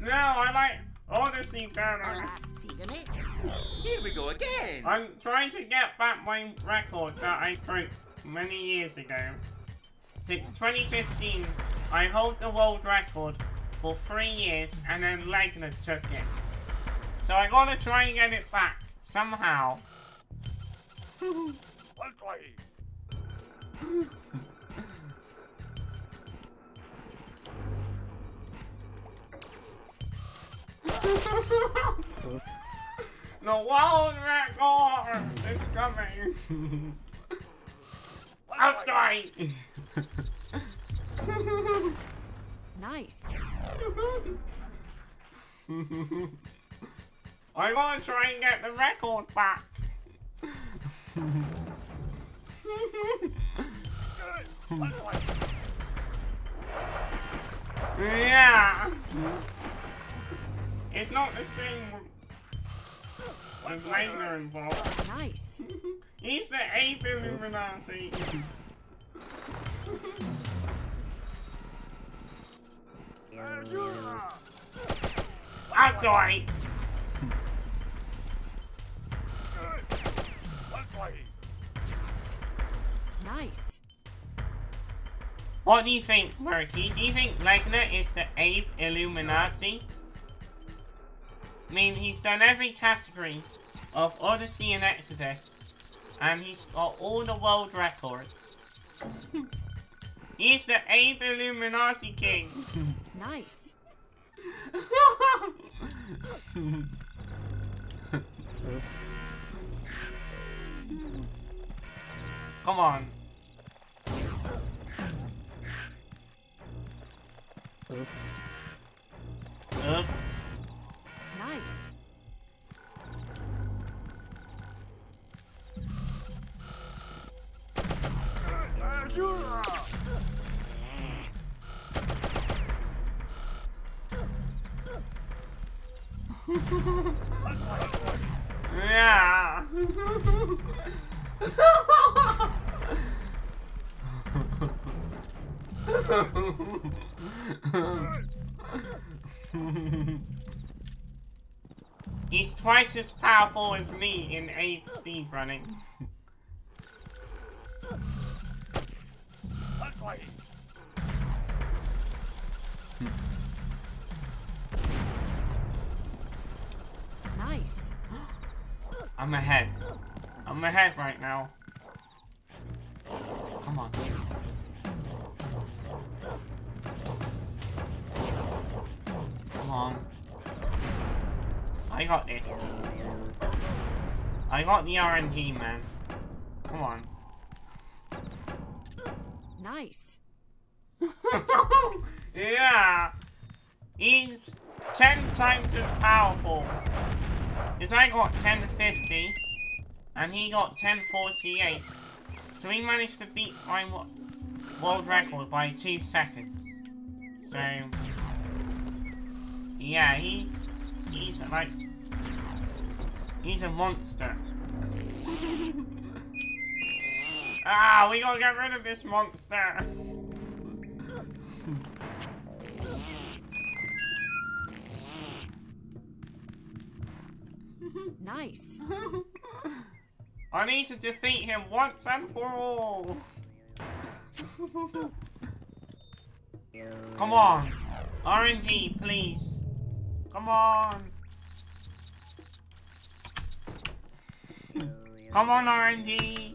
No, I like Oddysee better. Hola, sígueme. Here we go again. I'm trying to get back my record that I broke many years ago. Since 2015, I hold the world record for three years and then Legner took it. So I gotta try and get it back, somehow. Oops. The world record is coming. Outside. Nice. I gotta try and get the record back. yeah. It's not the same with Laser involved. Oh, nice. He's the ape Illuminati. That's right. Nice. What do you think, Murky? Do you think Legner is the ape Illuminati? I mean, he's done every category of Oddysee and Exoddus, and he's got all the world records. he's the ape Illuminati king. Nice. Come on. Yeah. He's twice as powerful as me in ape speedrunning. Nice. I'm ahead. I'm ahead right now. Come on. Come on. I got this. I got the RNG, man. Come on. Nice. yeah! He's 10 times as powerful. Because I got 1050, and he got 1048. So he managed to beat my world record by 2 seconds. So... Yeah, he... He's like... He's a monster. ah, we gotta get rid of this monster! Nice. I need to defeat him once and for all. Come on. RNG, please. Come on. Come on, RNG.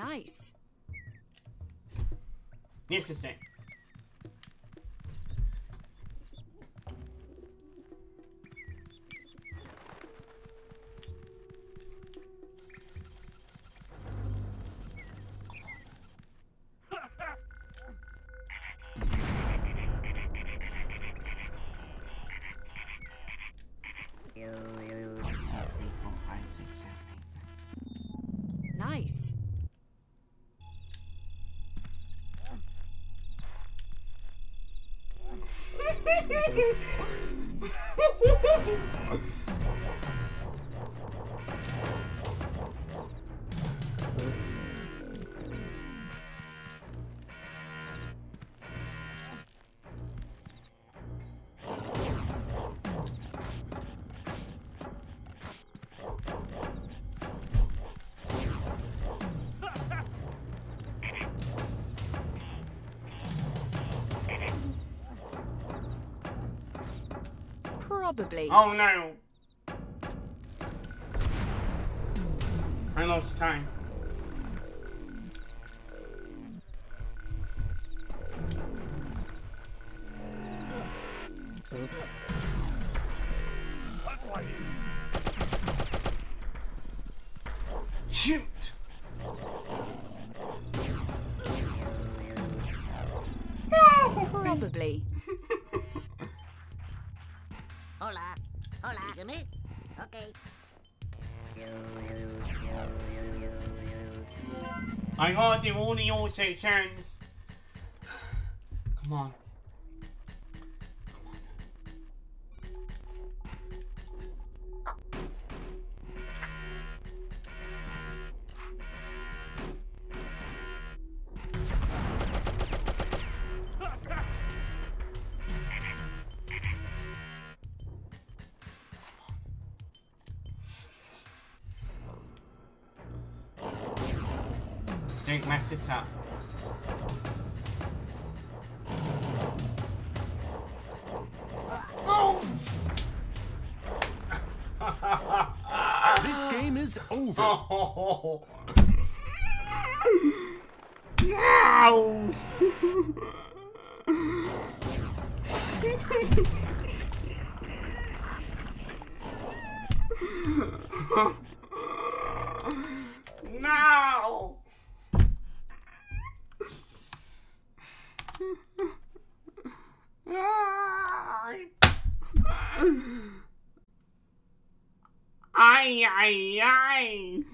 Nice. This is it. One, two, three, four, five, six, seven, eight, nine. Nice. Oops. Probably. Oh no! I lost time. Oops. Shoot! Probably. Hola. Jimmy? Okay. I gotta do all the auto turns. Come on. Don't mess this up. Oh! This game is over. Oh! No! no! Ay, ay, ay.